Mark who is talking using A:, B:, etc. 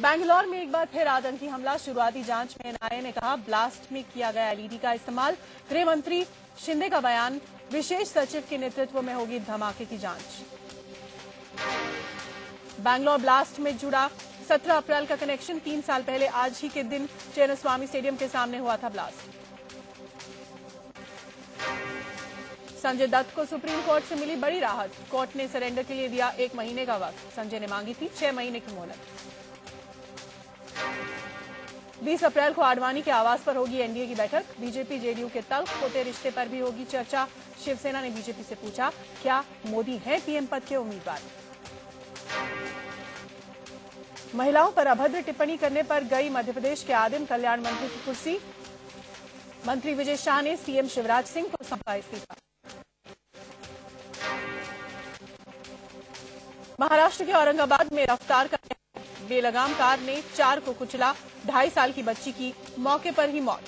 A: बैंगलोर में एक बार फिर आतंकी हमला, शुरुआती जाँच में एनआईए ने कहा ब्लास्ट में किया गया एलईडी का इस्तेमाल। गृह मंत्री शिंदे का बयान, विशेष सचिव के नेतृत्व में होगी धमाके की जाँच। बैंगलोर ब्लास्ट में जुड़ा 17 अप्रैल का कनेक्शन, तीन साल पहले आज ही के दिन चेन्नस्वामी स्टेडियम के सामने हुआ था ब्लास्ट। संजय दत्त को सुप्रीम कोर्ट से मिली बड़ी राहत। कोर्ट ने सरेंडर के लिए दिया एक महीने का वक्त। संजय ने मांगी थी छह महीने की मोहलत। 20 अप्रैल को आडवाणी के आवास पर होगी एनडीए की बैठक। बीजेपी, जेडीयू के तल्ख होते रिश्ते पर भी होगी चर्चा। शिवसेना ने बीजेपी से पूछा, क्या मोदी हैं पीएम पद के उम्मीदवार? महिलाओं पर अभद्र टिप्पणी करने पर गई मध्यप्रदेश के आदिम कल्याण मंत्री की कुर्सी। मंत्री विजय शाह ने सीएम शिवराज सिंह को सौंपा इस्तीफा। महाराष्ट्र के औरंगाबाद में रफ्तार का बेलगाम कार ने चार को कुचला। ढाई साल की बच्ची की मौके पर ही मौत।